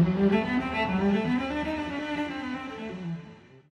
Música